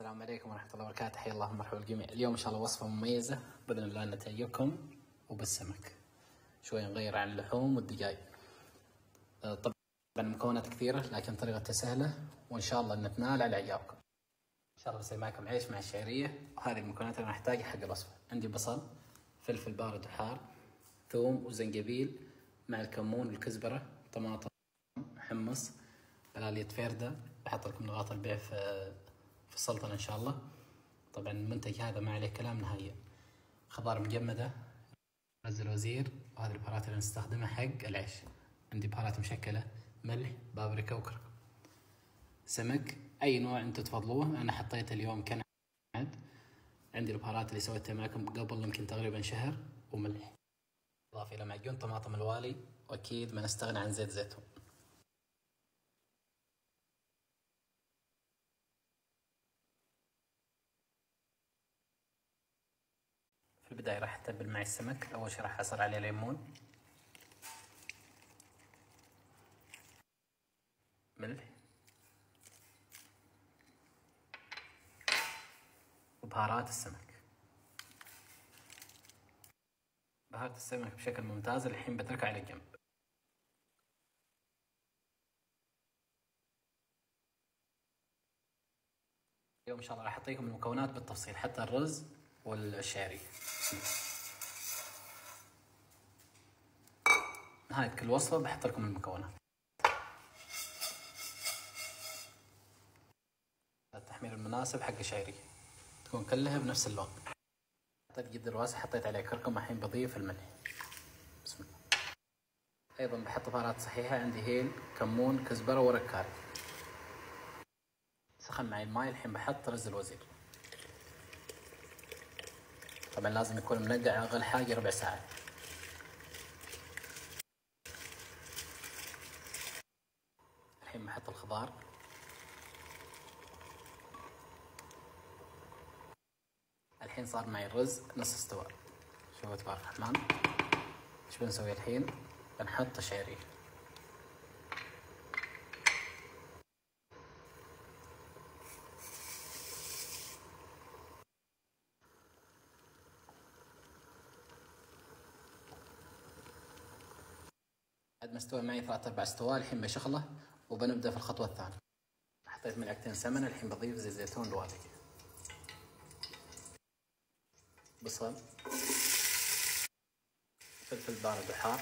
السلام عليكم ورحمة الله وبركاته. حيا الله ومرحبا بالجميع. اليوم إن شاء الله وصفة مميزة. بإذن الله أن تعجبكم وبالسمك. شوي نغير عن اللحوم والدجاج. آه، طبعا المكونات كثيرة لكن طريقتها سهلة. وإن شاء الله أن تنال على إعجابكم إن شاء الله بسوي معكم عيش مع الشعرية. وهذه المكونات اللي نحتاجها حق الوصفة. عندي بصل فلفل بارد وحار ثوم وزنجبيل مع الكمون والكزبرة طماطم حمص بلالية فردة بحط لكم نقاط البيع في السلطنة إن شاء الله. طبعا المنتج هذا ما عليه كلام نهائيا. خضار مجمدة رز الوزير وهذه البهارات اللي نستخدمها حق العيش. عندي بهارات مشكلة ملح بابريكا وكركم سمك أي نوع أنتم تفضلوه. أنا حطيت اليوم كنعد. عندي البهارات اللي سويتها معكم قبل يمكن تقريبا شهر وملح. إضافة إلى معجون طماطم الوالي وأكيد ما نستغنى عن زيت زيتون. البداية راح أتبل معي السمك. أول شي راح أعصر عليه ليمون. ملح. وبهارات السمك. بهارات السمك بشكل ممتاز. الحين بتركها على جنب. اليوم إن شاء الله راح أعطيكم المكونات بالتفصيل. حتى الرز. والشعرية نهاية كل وصفة بحط لكم المكونات. التحمير المناسب حق الشعرية. تكون كلها بنفس اللون. حطيت جدر واسع حطيت عليه كركم الحين بضيف الملح. بسم الله. أيضا بحط بهارات صحيحة عندي هيل كمون كزبرة ورق كاري. سخن معي الماي الحين بحط رز الوزير. طبعا لازم يكون منقع أقل حاجة ربع ساعة. الحين بحط الخضار. الحين صار معي الرز نص استوى. شوفوا تبارك الرحمن؟ إيش بنسوي الحين؟ بنحط شعريه بعد ما استوى معي ثلاث ارباع استوى الحين بشغله وبنبدأ في الخطوة الثانية. حطيت ملعقتين سمن الحين بضيف زيت زيتون لوالق بصل فلفل بارد وحار.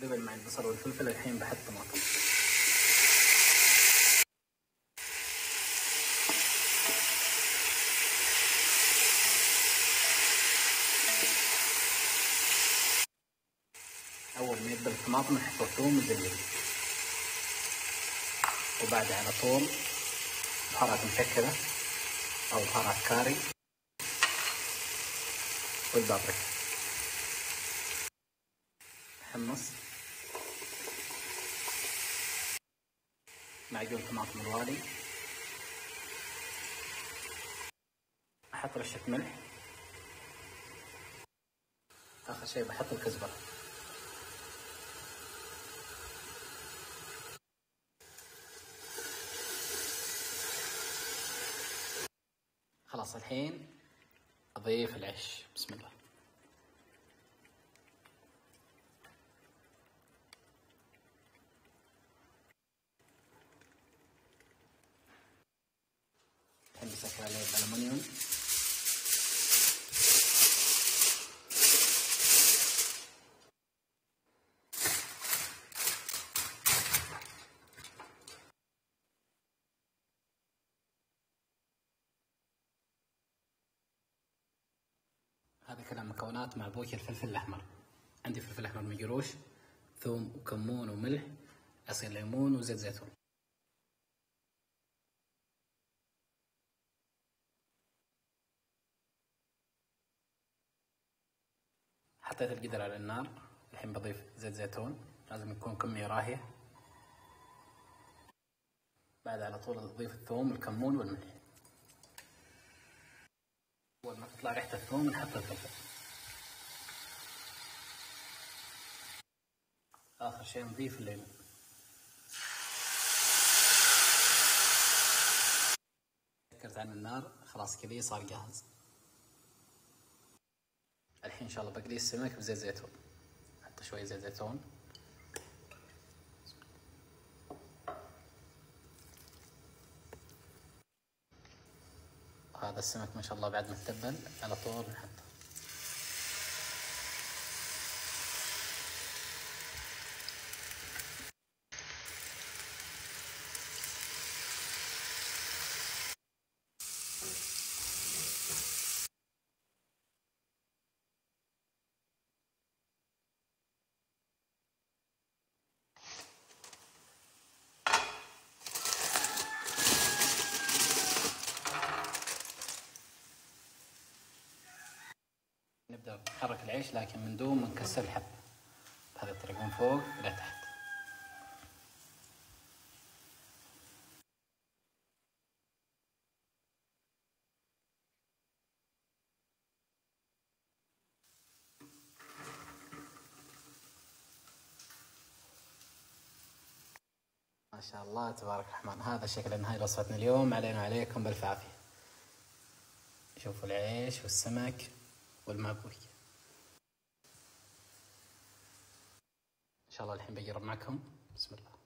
ذبل مع البصل والفلفل الحين بحط طماطم. أول ما يدبل الطماطم نحط الثوم والزنجبيل وبعد على طول بهارات مشكلة أو بهارات كاري والبابريكا. حمص. معجون طماطم الوالي أحط رشة ملح. آخر شيء بحط الكزبرة. خلاص الحين أضيف العيش. بسم الله الحين بسكر عليه بالألمنيوم هذا كلها مكونات مع بوكي الفلفل الأحمر. عندي فلفل أحمر مجروش ثوم وكمون وملح عصير ليمون وزيت زيتون. حطيت القدر على النار الحين بضيف زيت زيتون لازم يكون كمية راهية. بعد على طول نضيف الثوم والكمون والملح أول ما تطلع ريحة الثوم نحط الفلفل. آخر شيء نضيف الليمون سكرت عن النار خلاص كذا صار جاهز. الحين إن شاء الله بقلي السمك بزيت زيتون حط شوي زيت زيتون. هذا السمك ما شاء الله بعد ما تبل على طول نحطه نحرك العيش لكن من دون ما نكسر الحبة بهذا الطريقة من فوق إلى تحت. ما شاء الله تبارك الرحمن. هذا شكل نهاية وصفتنا اليوم. علينا وعليكم بالف عافية. شوفوا العيش والسمك والمعبوي شاء الله الحين بجرب معكم. بسم الله.